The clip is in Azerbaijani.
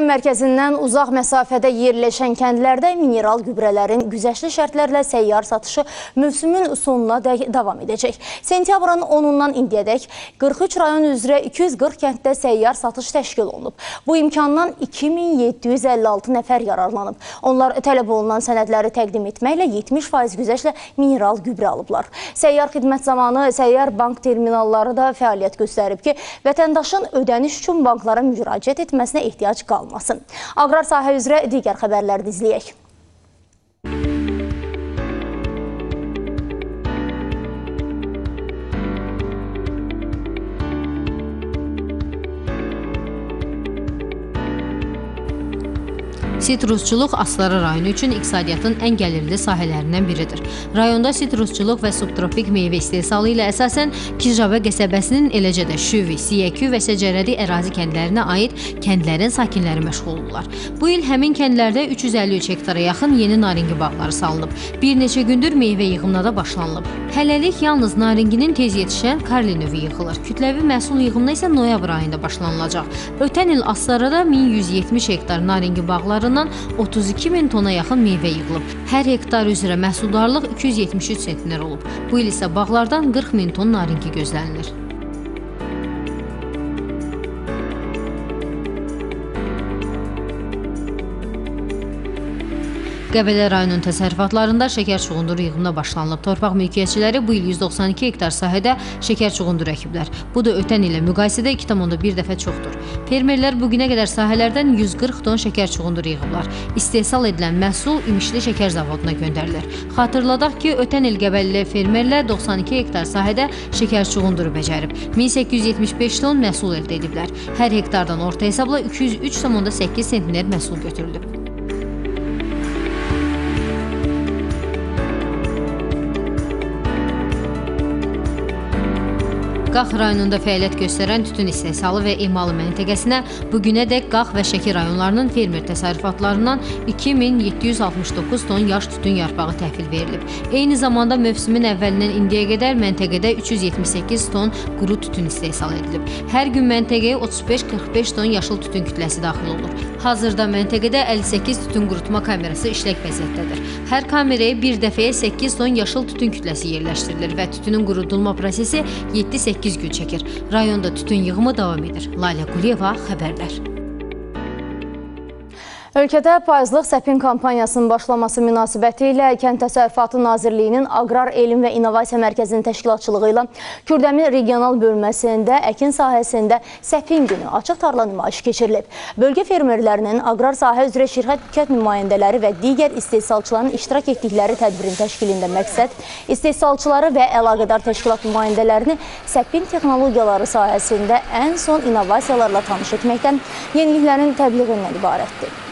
Şəhərin mərkəzindən uzaq məsafədə yerləşən kəndlərdə mineral gübrələrin güzəştli şərtlərlə səyyar satışı mövsümün sonuna dək davam edəcək. Sentyabrın 10-undan indiyədək 43 rayon üzrə 240 kənddə səyyar satış təşkil olunub. Bu imkandan 2756 nəfər yararlanıb. Onlar tələb olunan sənədləri təqdim etməklə 70% güzəştlə mineral gübrə alıblar. Səyyar xidmət zamanı səyyar bank terminalları da fəaliyyət göstərib ki, vətəndaşın ödəniş üçün banklara müraciət etməsinə ehtiyac ehtiyac qalmasın. Aqrar sahə üzrə digər xəbərləri izləyək. Sitrusçuluq Astara rayonu üçün iqtisadiyyatın ən gəlirli sahələrindən biridir. Rayonda sitrusçuluq və subtropik meyvə istehsalı ilə əsasən Kijava qəsəbəsinin eləcə də Şüvi, Siyəkü və Səcərəli ərazi kəndlərinə aid kəndlərin sakinləri məşğul olurlar. Bu il həmin kəndlərdə 353 hektara yaxın yeni naringi bağları salınıb. Bir neçə gündür meyvə yığımına da başlanılıb. Hələlik yalnız naringinin tez yetişən Karli növü yığılır. Kütləvi məhsul yığımına isə noyabr ayında başlanılacaq. Ötən il Astarada 1170 hektar naringi bağları hektarından 32 min tona yaxın meyvə yığılıb. Hər hektar üzrə məhsuldarlıq 273 sentner olub. Bu il isə bağlardan 40 min ton naringi gözlənilir. Qəbələ rayonunun təsərrüfatlarında şəkər çuğunduru yığımına başlanılıb. Torpaq mülkiyyətçiləri bu il 192 hektar sahədə şəkər çuğunduru əkiblər. Bu da ötən ilə müqayisədə 2,1 dəfə çoxdur. Fermerlər bu günə qədər sahələrdən 140 ton şəkər çuğunduru yığıblar. İstehsal edilən məhsul İmişli şəkər zavoduna göndərilir. Xatırladaq ki, ötən il Qəbəlilə fermerlər 92 hektar sahədə şəkər çuğunduru becərib. 1875 ton məhsul əldə ediblər. Hər hektardan orta hesabla 203,8 sentner məhsul götürülüb. Qax rayonunda fəaliyyət göstərən tütün istehsalı və emalı məntəqəsinə bu günədək Qax və Şəki rayonlarının fermer təsərrüfatlarından 2769 ton yaş tütün yarpağı təhvil verilib. Eyni zamanda mövsümün əvvəlindən indiyə qədər məntəqədə 378 ton quru tütün istehsal edilib. Hər gün məntəqəyə 35-45 ton yaşıl tütün kütləsi daxil olur. Hazırda məntəqədə 58 tütün qurutma kamerası işlək vəziyyətdədir. Hər kameraya bir dəfəyə 8 ton yaşıl tütün kütləsi yerləşdirilir və tütünün qurudulma prosesi 7-8 8 gün çəkir. Rayonda tütün yığımı davam edir. Lalə Quliyeva xəbərlər. Ölkədə payızlıq səpin kampaniyasının başlaması münasibəti ilə Kənd Təsərrüfatı Nazirliyinin Aqrar Elm və İnnovasiya Mərkəzinin təşkilatçılığı ilə Kürdəmin regional bölməsində əkin sahəsində səpin günü açıq tarla nümayişi keçirilib. Bölgə fermerlərinin aqrar sahə üzrə şirkət nümayəndələri və digər istehsalçıların iştirak etdikləri tədbirin təşkilində məqsəd istehsalçıları və əlaqədar təşkilat nümayəndələrini səpin texnologiyaları sahəsində ən son innovasiyalarla tanış etməkdən yeniliklərin təbliğindən ibarətdir.